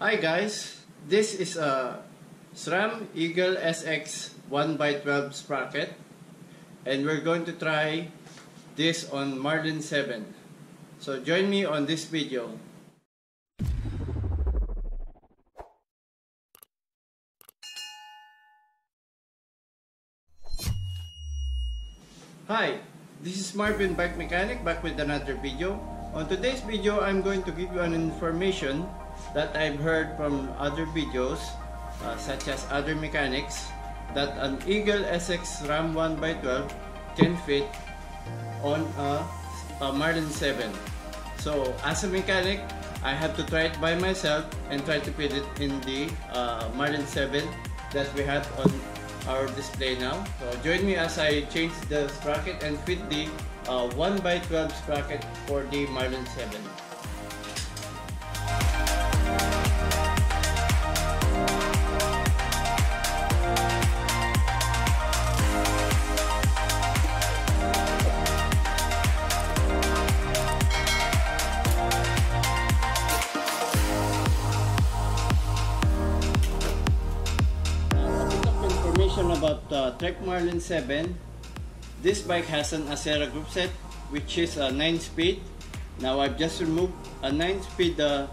Hi guys, this is a SRAM Eagle SX 1x12 sprocket and we're going to try this on Marlin 7. So join me on this video. Hi, this is Marvin Bike Mechanic back with another video. On today's video, I'm going to give you an information that I've heard from other videos uh, such as other mechanics that an Eagle SX SRAM 1x12 can fit on a, a Marlin 7. So as a mechanic, I have to try it by myself and try to fit it in the uh, Marlin 7 that we have on our display now. So join me as I change the sprocket and fit the uh, 1x12 sprocket for the Marlin 7. About uh, Trek Marlin 7. This bike has an Acera group set which is a 9-speed. Now I've just removed a 9-speed uh,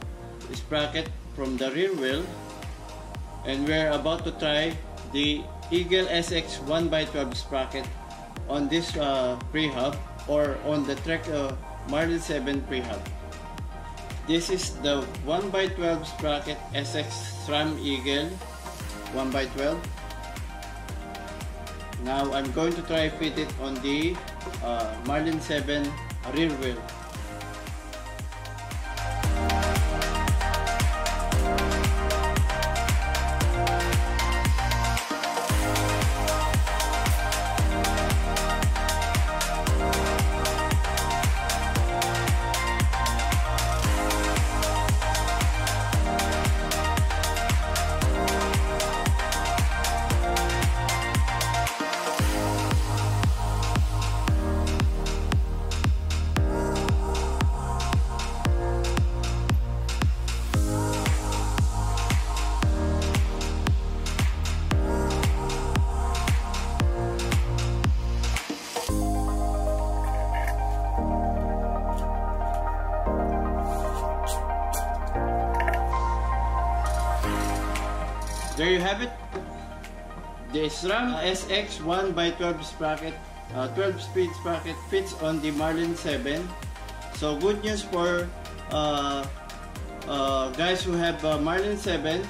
sprocket from the rear wheel and we're about to try the Eagle SX 1x12 sprocket on this uh, freehub or on the Trek uh, Marlin 7 freehub. This is the 1x12 sprocket SX SRAM Eagle 1x12 now I'm going to try fit it on the uh, Marlin 7 rear wheel. There you have it. The SRAM SX 1x12 sprocket, uh, 12 speed sprocket fits on the Marlin 7. So good news for uh, uh, guys who have uh, Marlin 7.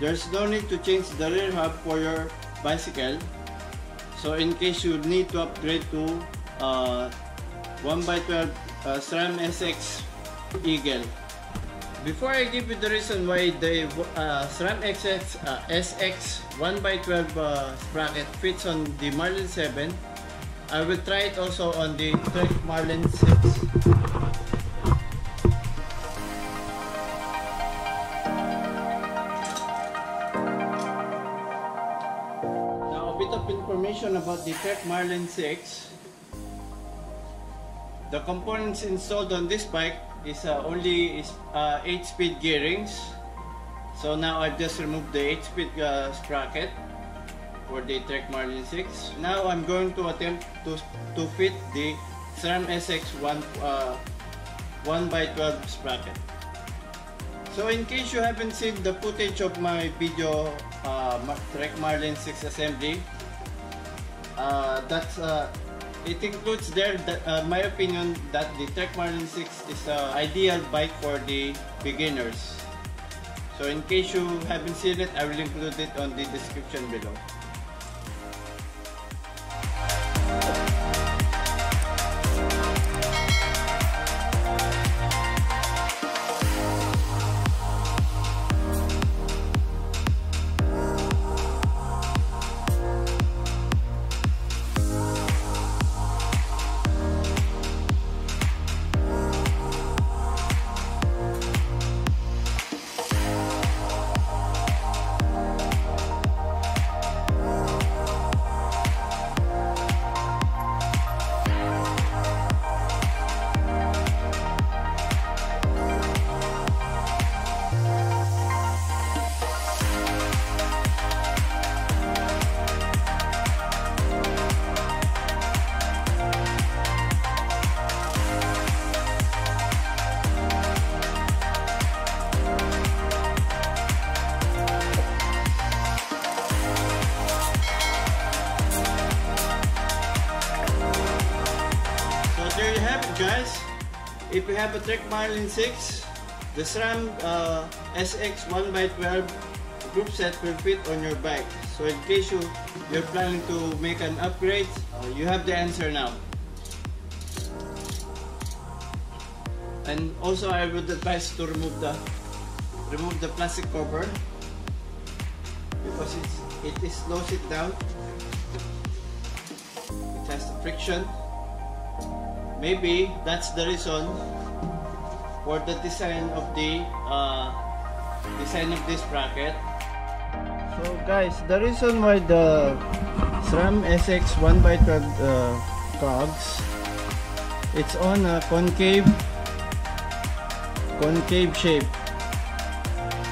There's no need to change the rear hub for your bicycle. So in case you need to upgrade to uh, 1x12 uh, SRAM SX Eagle. Before I give you the reason why the uh, SRAM XX, uh, SX 1x12 uh, sprocket fits on the Marlin 7, I will try it also on the Trek Marlin 6. Now a bit of information about the Trek Marlin 6. The components installed on this bike is uh, only is, uh, 8-speed gearings. So now I've just removed the 8-speed uh, sprocket for the Trek Marlin 6. Now I'm going to attempt to, to fit the SRAM SX 1, uh, 1x12 sprocket. So in case you haven't seen the footage of my video uh, Trek Marlin 6 assembly, uh, that's uh, it includes there, uh, my opinion, that the Trek Marlin 6 is an ideal bike for the beginners. So in case you haven't seen it, I will include it on the description below. If you have a Trek Marlin 6, the SRAM uh, SX 1x12 group set will fit on your bike. So in case you, you're planning to make an upgrade, uh, you have the answer now. And also I would advise to remove the remove the plastic cover because it's, it is slows it down. It has the friction. Maybe that's the reason for the design of the uh, design of this bracket. So guys, the reason why the SRAM SX 1x12 uh, cogs it's on a concave concave shape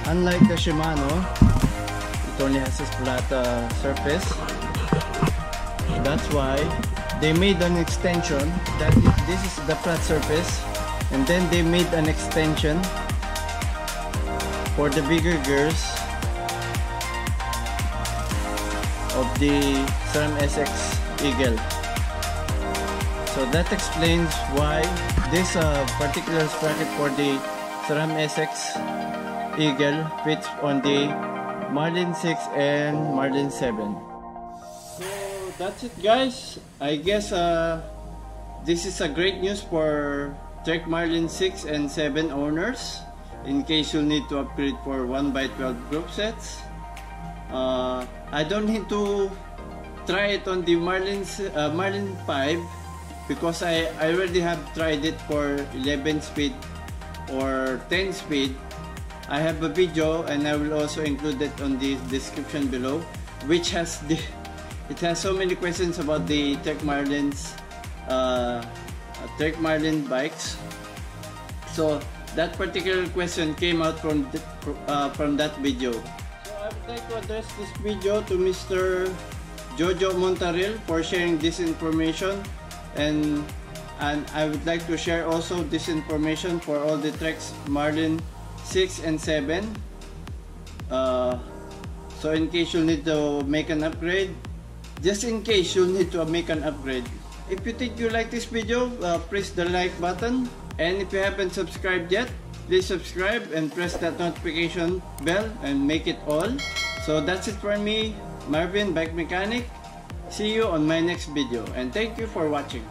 unlike the Shimano it only has a flat uh, surface that's why they made an extension that is, this is the flat surface and then they made an extension for the bigger gears of the SRAM SX Eagle. So that explains why this uh, particular sprocket for the SRAM SX Eagle fits on the Marlin 6 and Marlin 7 so that's it guys. I guess uh, this is a great news for Trek Marlin 6 and 7 owners in case you need to upgrade for 1x12 group sets. Uh, I don't need to try it on the Marlin, uh, Marlin 5 because I, I already have tried it for 11 speed or 10 speed. I have a video and I will also include it on the description below which has the it has so many questions about the Trek Marlin's uh, Trek Marlin bikes. So that particular question came out from the, uh, from that video. So I would like to address this video to Mr. Jojo Montaril for sharing this information. And and I would like to share also this information for all the Treks Marlin 6 and 7 uh, so in case you need to make an upgrade just in case you need to make an upgrade if you think you like this video uh, press the like button. And if you haven't subscribed yet please subscribe and press that notification bell and make it all. So that's it for me Marvin Bike Mechanic. See you on my next video. And thank you for watching